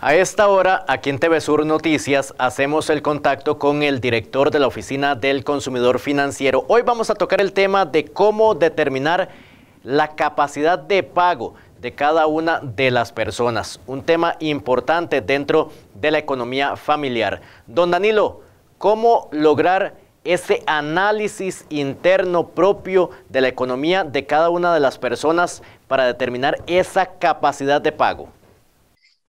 A esta hora, aquí en TV Sur Noticias, hacemos el contacto con el director de la Oficina del Consumidor Financiero. Hoy vamos a tocar el tema de cómo determinar la capacidad de pago de cada una de las personas. Un tema importante dentro de la economía familiar. Don Danilo, ¿cómo lograr ese análisis interno propio de la economía de cada una de las personas para determinar esa capacidad de pago?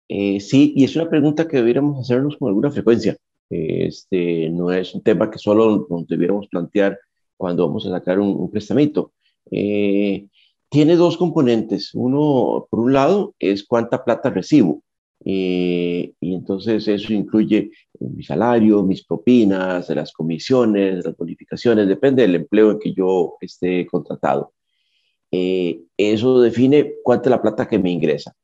Eh, sí, y es una pregunta que debiéramos hacernos con alguna frecuencia. Este, no es un tema que solo nos debiéramos plantear cuando vamos a sacar un, un prestamito. Eh, tiene dos componentes. Uno, por un lado, es cuánta plata recibo. Eh, y entonces eso incluye mi salario, mis propinas, las comisiones, las bonificaciones, depende del empleo en que yo esté contratado. eso define cuánta es la plata que me ingresa.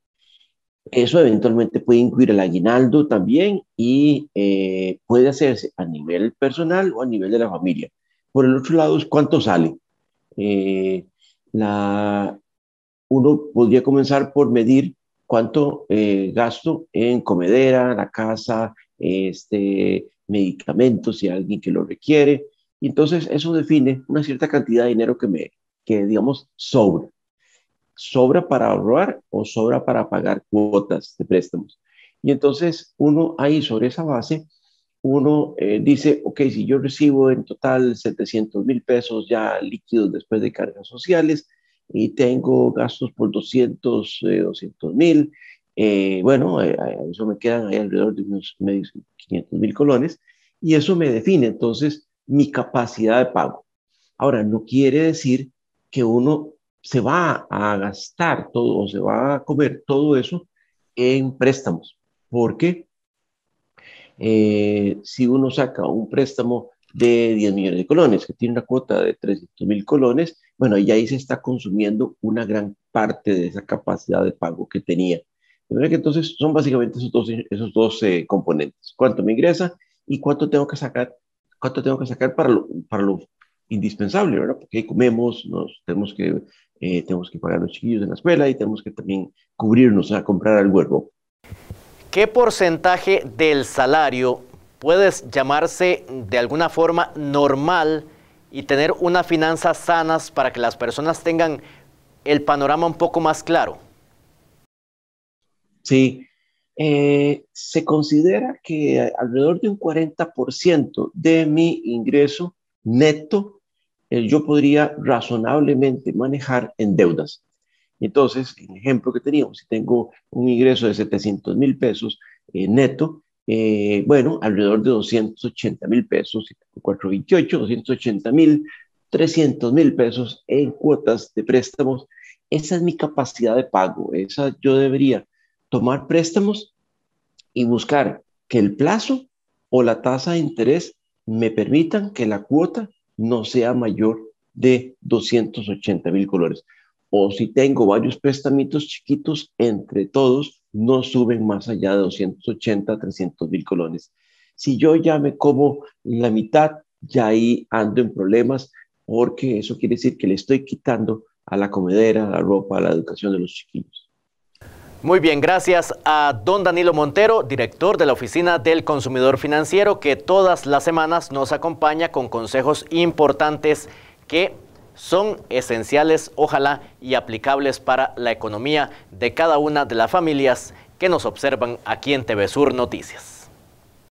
Eso eventualmente puede incluir el aguinaldo también y eh, puede hacerse a nivel personal o a nivel de la familia. Por el otro lado cuánto sale. Eh, la, uno podría comenzar por medir cuánto eh, gasto en comedera, la casa, este, medicamentos, si hay alguien que lo requiere. Y entonces eso define una cierta cantidad de dinero que me, que digamos, sobra sobra para ahorrar o sobra para pagar cuotas de préstamos. Y entonces uno ahí sobre esa base, uno eh, dice, ok, si yo recibo en total 700 mil pesos ya líquidos después de cargas sociales y tengo gastos por 200, 200 mil, eh, bueno, eh, eso me quedan ahí alrededor de unos 500 mil colones y eso me define entonces mi capacidad de pago. Ahora, no quiere decir que uno se va a gastar todo o se va a comer todo eso en préstamos, porque eh, si uno saca un préstamo de 10 millones de colones, que tiene una cuota de 300 mil colones, bueno, y ahí se está consumiendo una gran parte de esa capacidad de pago que tenía. De manera que entonces son básicamente esos dos, esos dos eh, componentes, cuánto me ingresa y cuánto tengo que sacar, cuánto tengo que sacar para lo, para lo indispensable, ¿verdad? Porque ahí comemos, nos tenemos que eh, tenemos que pagar a los chiquillos en la escuela y tenemos que también cubrirnos a comprar algo de ¿Qué porcentaje del salario puede llamarse de alguna forma normal y tener unas finanzas sanas para que las personas tengan el panorama un poco más claro? Sí, eh, se considera que alrededor de un 40% de mi ingreso neto eh, yo podría razonablemente manejar en deudas. Entonces, el ejemplo que teníamos, si tengo un ingreso de 700 mil pesos eh, neto, eh, bueno, alrededor de 280 mil pesos, 428, 280 mil, 300 mil pesos en cuotas de préstamos. Esa es mi capacidad de pago. Esa yo debería tomar préstamos y buscar que el plazo o la tasa de interés me permitan que la cuota no sea mayor de 280 mil colores. O si tengo varios préstamitos chiquitos, entre todos no suben más allá de 280, 300 mil colones. Si yo ya me como la mitad, ya ahí ando en problemas porque eso quiere decir que le estoy quitando a la comedera, a la ropa, a la educación de los chiquillos. Muy bien, gracias a don Danilo Montero, director de la Oficina del Consumidor Financiero, que todas las semanas nos acompaña con consejos importantes que son esenciales, ojalá, y aplicables para la economía de cada una de las familias que nos observan aquí en TV Sur Noticias.